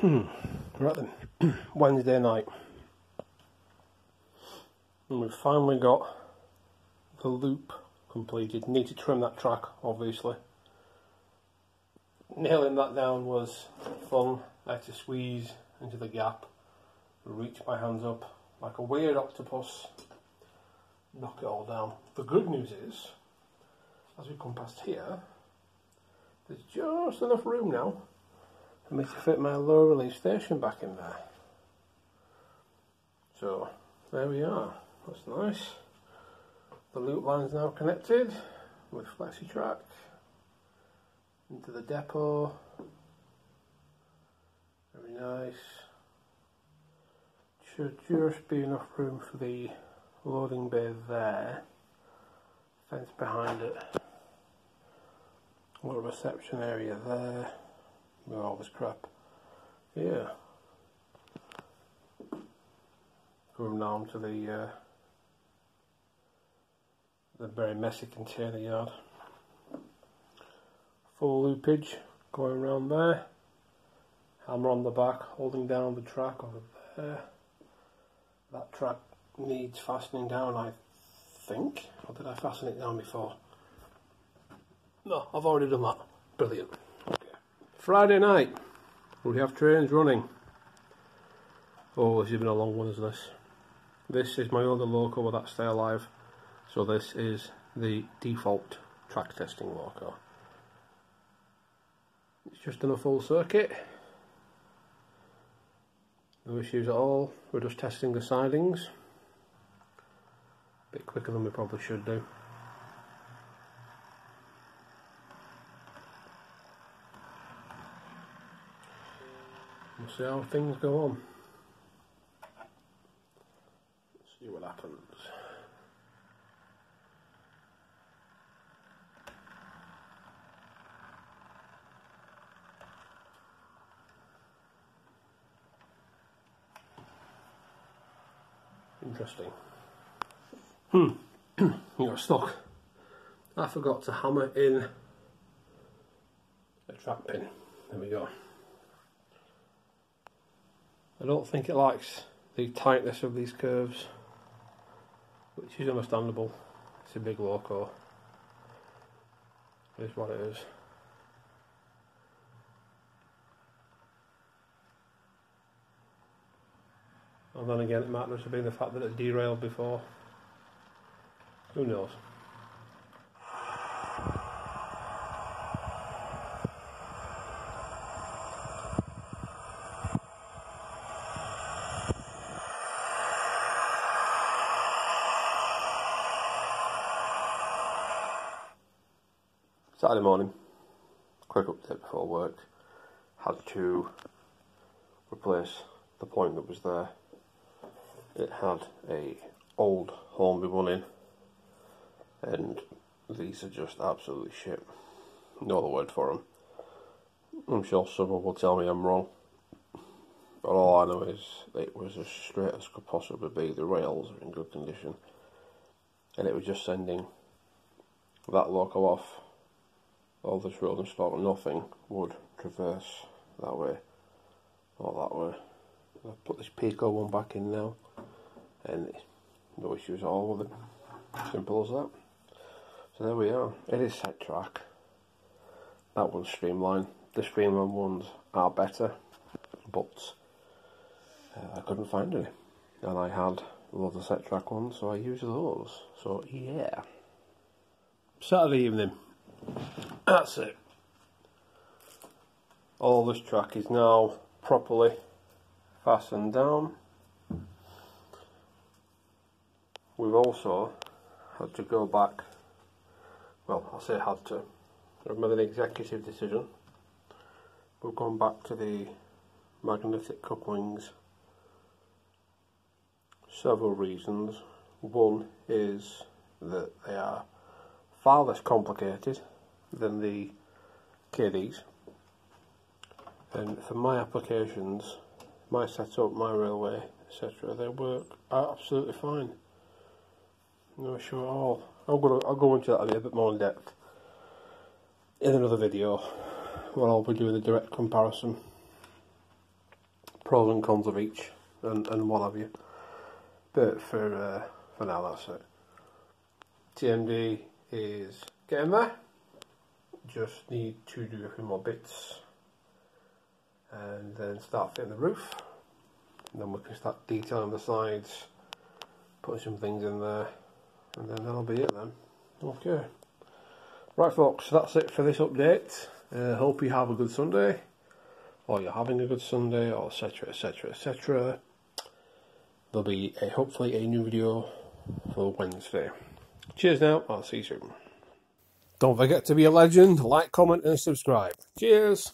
Hmm. Right then, Wednesday night. And we've finally got the loop completed. Need to trim that track, obviously. Nailing that down was fun. I had to squeeze into the gap, reach my hands up like a weird octopus, knock it all down. The good news is, as we come past here, there's just enough room now for me to fit my low release station back in there. So there we are. That's nice. The loop line's now connected with FlexiTrack into the depot. Very nice. Should just be enough room for the loading bay there. Fence behind it. Little reception area there with all this crap. Yeah. Going down to the uh, the very messy container yard. Full loopage going around there. Hammer on the back, holding down the track over there. That track needs fastening down, I think. Or did I fasten it down before? No, I've already done that. Brilliant. Friday night, we have trains running. Oh, this has been a long one, isn't this? This is my other loco with that stay alive. So this is the default track testing loco. It's just in a full circuit. No issues at all. We're just testing the sidings. A bit quicker than we probably should do. See how things go on. Let's see what happens. Interesting. Hmm. you got stuck. I forgot to hammer in a track pin. There we go. I don't think it likes the tightness of these curves, which is understandable. It's a big loco. It is what it is. And then again, it might just have been the fact that it derailed before. Who knows? Saturday morning, quick update before work. Had to replace the point that was there. It had a old Hornby one in, and these are just absolutely shit. No other word for them. I'm sure someone will tell me I'm wrong, but all I know is it was as straight as could possibly be. The rails are in good condition, and it was just sending that loco off all this rolling stock, nothing would traverse that way or that way. I've put this Peco one back in now and no issues at all with it. Simple as that. So there we are. It is set track. That one's streamlined. The streamlined ones are better, but uh, I couldn't find any. And I had loads of set track ones, so I used those. So yeah. Saturday evening. That's it. All this track is now properly fastened down. We've also had to go back, well I say had to, I've made an executive decision. We've gone back to the magnetic couplings several reasons. One is that they are far less complicated than the Kadees and for my applications my setup, my railway etc they work absolutely fine no issue at all I'm gonna, I'll go into that a bit more in depth in another video where I'll be doing a direct comparison pros and cons of each and, and what have you. But for uh, for now, that's it. TMD is getting there. Just need to do a few more bits and then start fitting the roof. And then we can start detailing the sides, putting some things in there, and then that'll be it then. Okay. Right folks, that's it for this update. Uh, hope you have a good Sunday, or you're having a good Sunday, or etc etc etc. There'll be a, hopefully a new video for Wednesday. Cheers now, I'll see you soon. Don't forget to be a legend, like, comment and subscribe. Cheers!